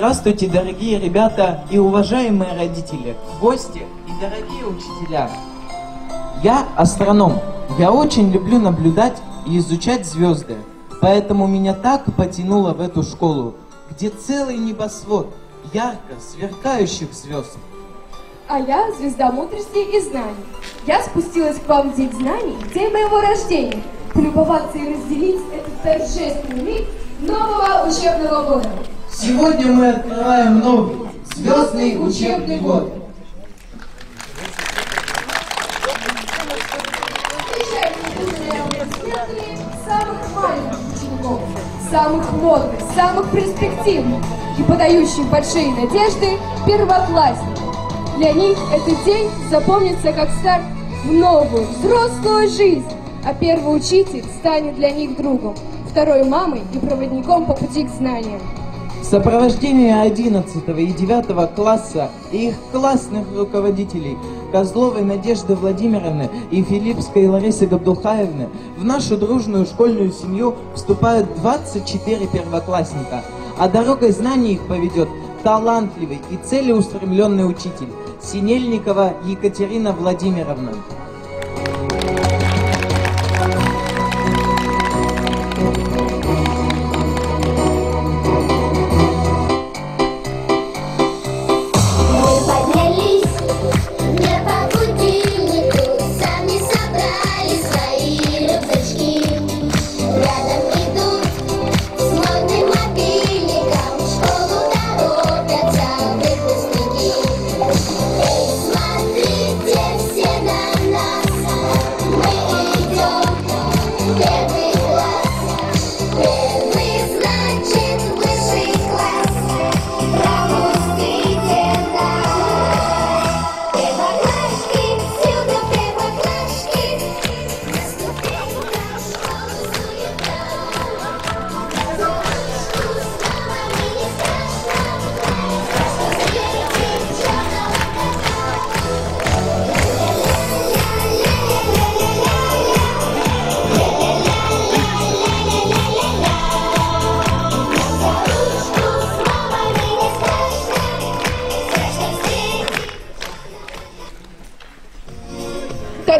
Здравствуйте, дорогие ребята и уважаемые родители, гости и дорогие учителя. Я астроном. Я очень люблю наблюдать и изучать звезды. Поэтому меня так потянуло в эту школу, где целый небосвод ярко сверкающих звезд. А я звезда мудрости и знаний. Я спустилась к вам в день знаний, в день моего рождения, полюбоваться и разделить этот торжественный миг нового учебного года. Сегодня мы открываем новый звездный учебный год. Самых маленьких учеников, самых модных, самых перспективных и подающих большие надежды первоклассников. Для них этот день запомнится как старт в новую, взрослую жизнь, а первый учитель станет для них другом, второй мамой и проводником по пути к знаниям. В сопровождении 11 и 9 класса и их классных руководителей Козловой Надежды Владимировны и Филиппской Ларисы Габдулхаевны в нашу дружную школьную семью вступают 24 первоклассника, а дорогой знаний их поведет талантливый и целеустремленный учитель Синельникова Екатерина Владимировна.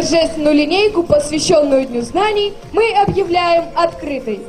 Торжественную линейку, посвященную Дню знаний, мы объявляем открытой.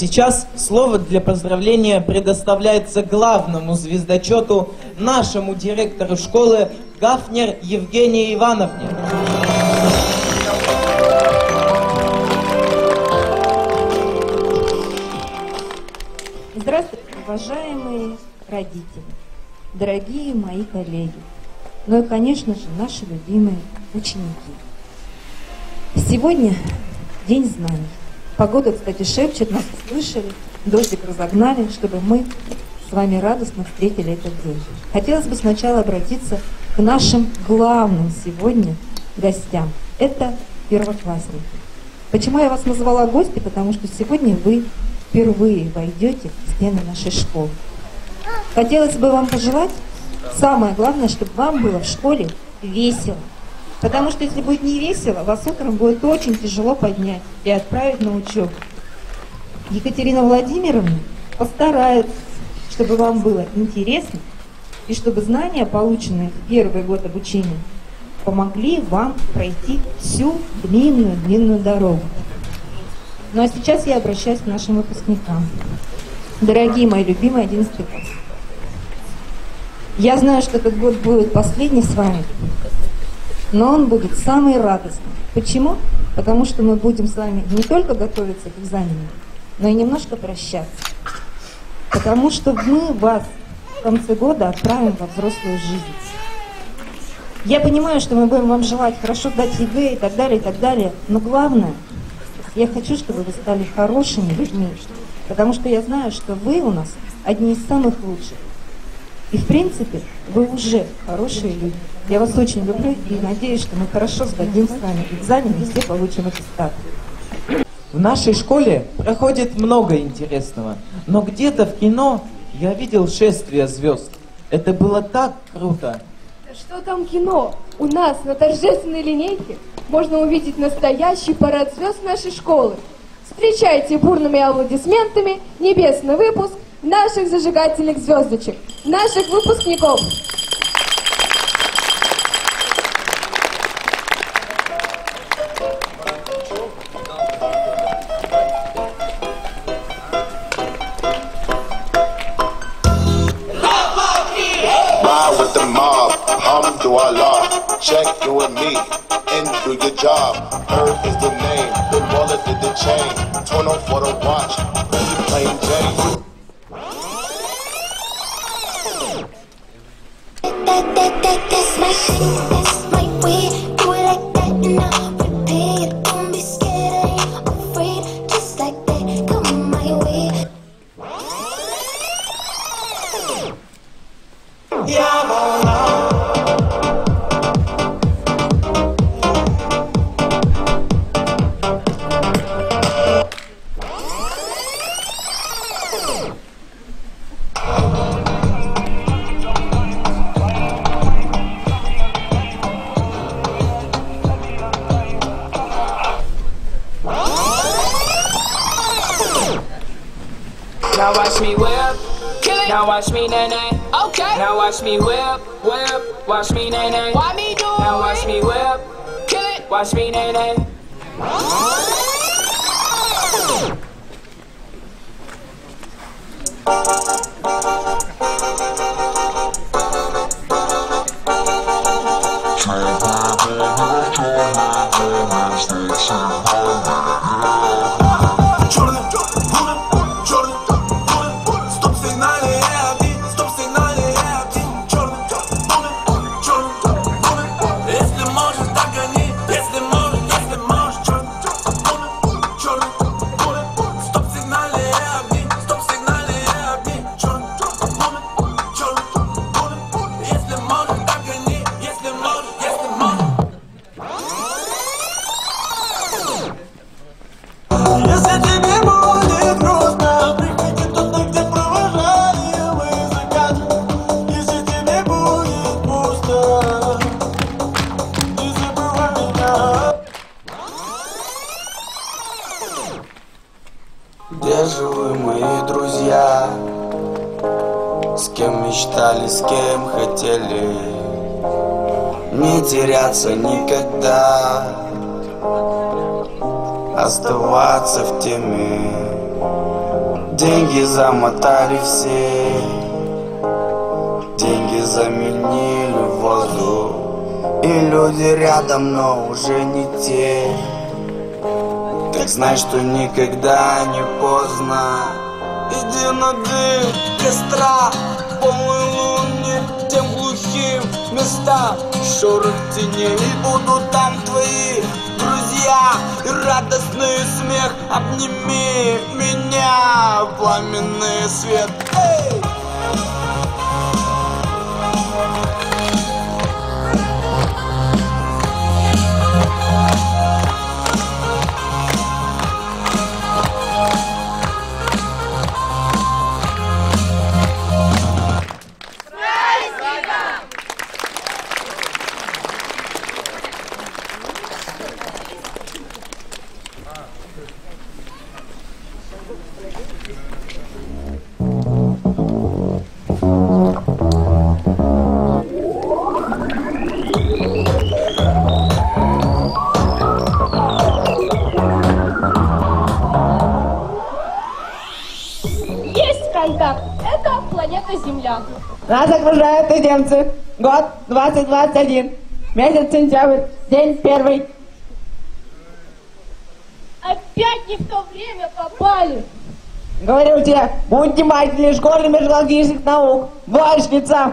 Сейчас слово для поздравления предоставляется главному звездочету, нашему директору школы Гафнер Евгении Ивановне. Здравствуйте, уважаемые родители, дорогие мои коллеги, ну и, конечно же, наши любимые ученики. Сегодня день знаний. Погода, кстати, шепчет, нас услышали, дождик разогнали, чтобы мы с вами радостно встретили этот день. Хотелось бы сначала обратиться к нашим главным сегодня гостям. Это первоклассники. Почему я вас назвала гости? Потому что сегодня вы впервые войдете в стены нашей школы. Хотелось бы вам пожелать, самое главное, чтобы вам было в школе весело. Потому что если будет не весело, вас утром будет очень тяжело поднять и отправить на учебу. Екатерина Владимировна постарается, чтобы вам было интересно и чтобы знания, полученные в первый год обучения, помогли вам пройти всю длинную-длинную дорогу. Ну а сейчас я обращаюсь к нашим выпускникам. Дорогие мои любимые 11 класс. Я знаю, что этот год будет последний с вами. Но он будет самый радостный. Почему? Потому что мы будем с вами не только готовиться к экзаменам, но и немножко прощаться. Потому что мы вас в конце года отправим во взрослую жизнь. Я понимаю, что мы будем вам желать хорошо сдать ЕГЭ и так далее, и так далее, но главное, я хочу, чтобы вы стали хорошими людьми, потому что я знаю, что вы у нас одни из самых лучших. И в принципе, вы уже хорошие люди. Я вас очень люблю и надеюсь, что мы хорошо сдадим с вами экзамен и все получим аттестат. В нашей школе проходит много интересного, но где-то в кино я видел шествие звезд. Это было так круто. Да что там кино? У нас на торжественной линейке можно увидеть настоящий парад звезд нашей школы. Встречайте бурными аплодисментами небесный выпуск наших зажигательных звездочек, наших выпускников. The. Check you and me, and do your job. Herb is the name, then wallet did the chain. Turn on for the watch, really plain Jane. Turn my baby, turn my baby, snakes and Оставаться в теме. Деньги замотали все. Деньги заменили воздух. И люди рядом, но уже не те. Так знай, что никогда не поздно. Иди на дым костра Полной луне тем глухим местам Шорох теней и будут там твои И радостный смех Обними меня Пламенный свет Эй! Нас окружают туземцы. Год 2021. Месяц сентябрь, день первый. Опять не в то время попали. Говорю тебе, будь внимательнее, школе межлогических наук. Двоечница.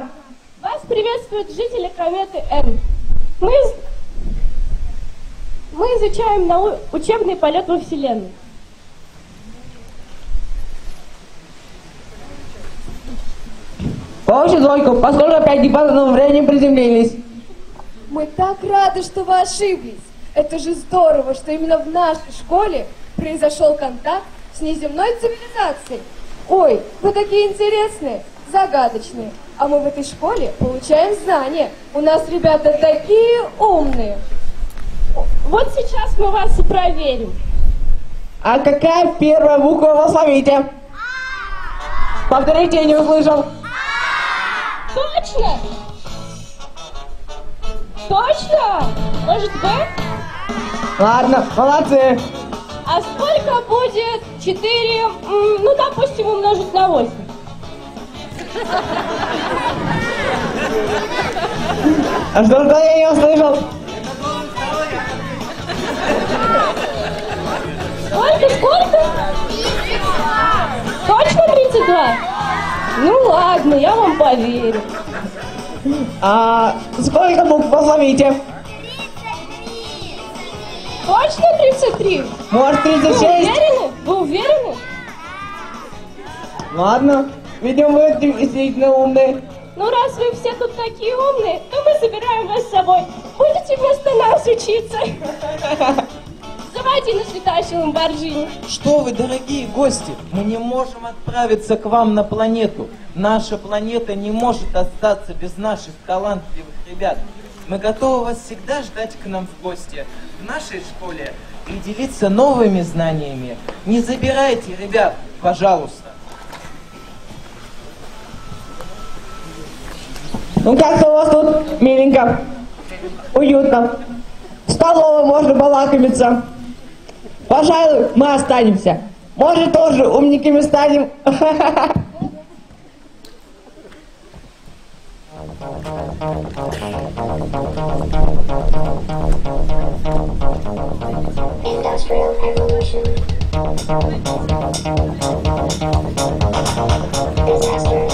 Вас приветствуют жители кометы М. Мы, мы изучаем нау- учебный полет во Вселенной. Получи двойку, поскольку опять не по нужному времени приземлились. Мы так рады, что вы ошиблись. Это же здорово, что именно в нашей школе произошел контакт с неземной цивилизацией. Ой, вы такие интересные, загадочные. А мы в этой школе получаем знания. У нас ребята такие умные. Вот сейчас мы вас и проверим. А какая первая буква в алфавите? Повторите, я не услышал. Точно? Точно? Может, Б? Ладно, молодцы. А сколько будет 4, ну, допустим, умножить на 8? А что я не услышал? Сколько, сколько? Точно 32? Ну ладно, я вам поверю. А сколько букв в алфавите? Точно 33? Может, Вы 36? уверены? Вы уверены? Ладно, видимо, вы действительно умные. Ну, раз вы все тут такие умные, то мы забираем вас с собой. Будете вместо нас учиться. Заводи на летающем ламборджини. Что вы, дорогие гости, мы не можем отправиться к вам на планету. Наша планета не может остаться без наших талантливых ребят. Мы готовы вас всегда ждать к нам в гости в нашей школе и делиться новыми знаниями. Не забирайте, ребят, пожалуйста. Ну как у вас тут миленько, уютно. В столовой можно балакомиться. Пожалуй, мы останемся. Может, тоже умниками станем. Industrial revolution. Disasters.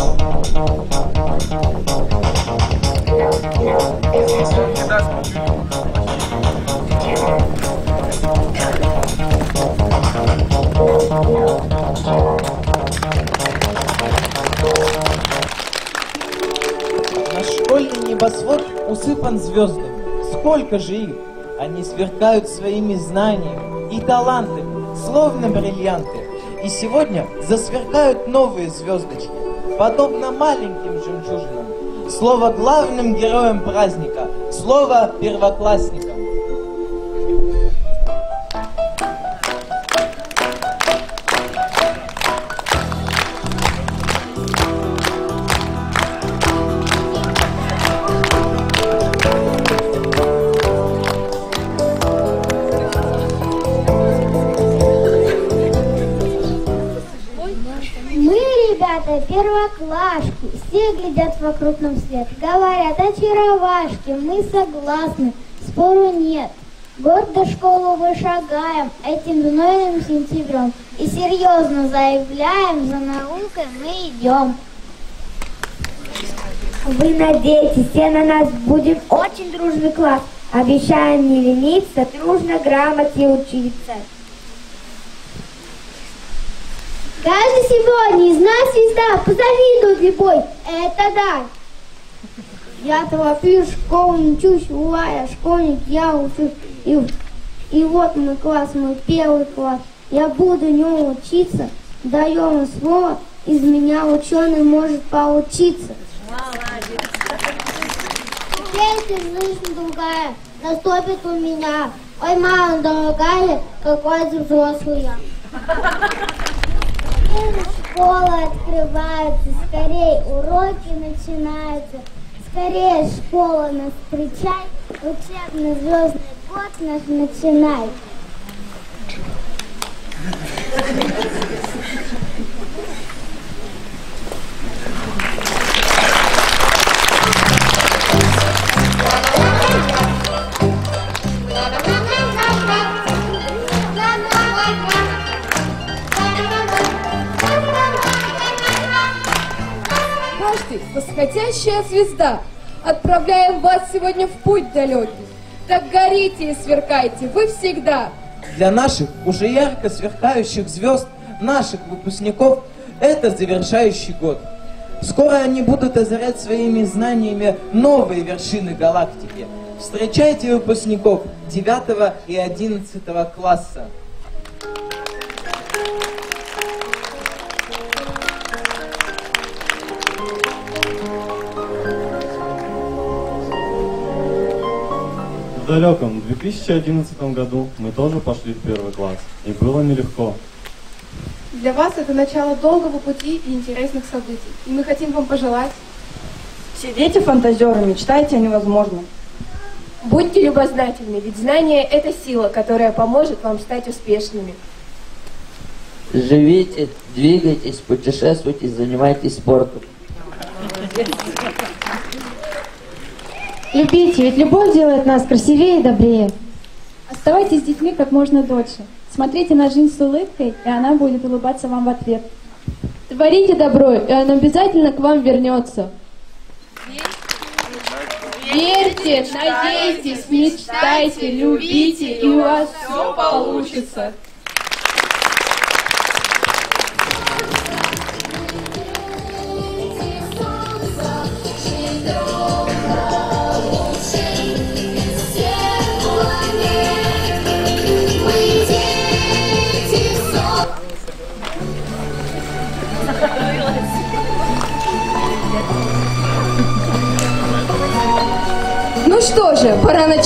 No, no, disaster. Наш школьный небосвод усыпан звездами. Сколько же их? Они сверкают своими знаниями и талантами, словно бриллианты. И сегодня засверкают новые звездочки, подобно маленьким жемчужинам. Слово главным героям праздника, слово первоклассникам. Все глядят вокруг нам свет, говорят, очаровашки, мы согласны, спору нет. Гордо школу мы шагаем этим знойным сентябрем и серьезно заявляем, за наукой мы идем. Вы надеетесь, все на нас будем очень дружный класс. Обещаем не лениться, дружно грамоте учиться. Каждый сегодня из нас звезда, позавидует любой, это да. Я тороплюсь, школу учусь, ура, я школьник, я учусь. И, и вот мой класс, мой первый класс. Я буду в нем учиться, даем слово, из меня ученый может получиться. Теперь ты жизнь другая, наступит у меня. Ой, мама дорогая, какой ты взрослый я. Школа открывается, скорее уроки начинаются. Скорее школа нас встречай, учебный звездный год наш начинай. Восходящая звезда. Отправляем вас сегодня в путь далекий. Так горите и сверкайте вы всегда. Для наших уже ярко сверкающих звезд, наших выпускников, это завершающий год. Скоро они будут озарять своими знаниями новые вершины галактики. Встречайте выпускников 9 и 11 класса. Далеком 2011 году мы тоже пошли в первый класс. И было нелегко. Для вас это начало долгого пути и интересных событий. И мы хотим вам пожелать Все дети фантазеры, мечтайте о невозможном. Будьте любознательны, ведь знание – это сила, которая поможет вам стать успешными. Живите, двигайтесь, путешествуйте, занимайтесь спортом. Любите, ведь любовь делает нас красивее и добрее. Оставайтесь с детьми как можно дольше. Смотрите на жизнь с улыбкой, и она будет улыбаться вам в ответ. Творите добро, и оно обязательно к вам вернется. Верьте, надейтесь, мечтайте, любите, и у вас все получится.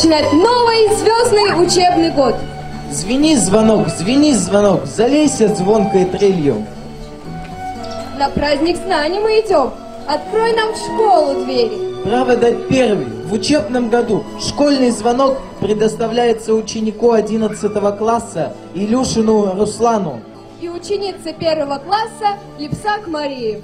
Начинать новый звездный учебный год. Звени звонок, звени звонок, залейся звонкой трелью. На праздник знаний мы идем. Открой нам в школу двери. Право дать первый. В учебном году школьный звонок предоставляется ученику 11 класса Илюшину Руслану. И ученице первого класса Липсак Марии.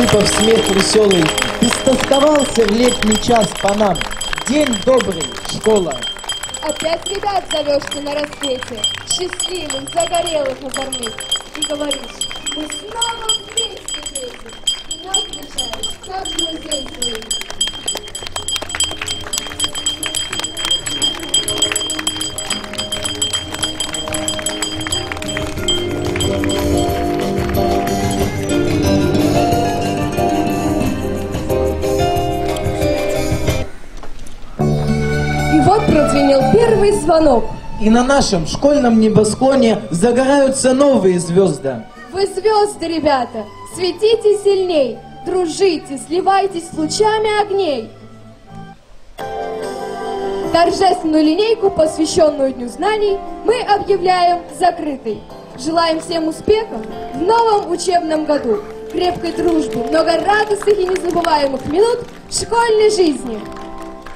Рассыпав смех веселый. Ты стосковался в летний час по нам. День добрый, школа. Опять ребят зовешь ты на рассвете, счастливых, загорелых, озорных. И говоришь, мы снова первый звонок. И на нашем школьном небосклоне загораются новые звезды. Вы звезды, ребята, светите сильней, дружите, сливайтесь с лучами огней. Торжественную линейку, посвященную Дню знаний, мы объявляем закрытой. Желаем всем успехов в новом учебном году, крепкой дружбы, много радостных и незабываемых минут в школьной жизни.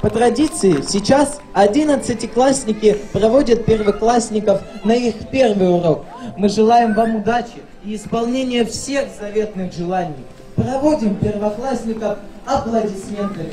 По традиции, сейчас одиннадцатиклассники проводят первоклассников на их первый урок. Мы желаем вам удачи и исполнения всех заветных желаний. Проводим первоклассников аплодисментами.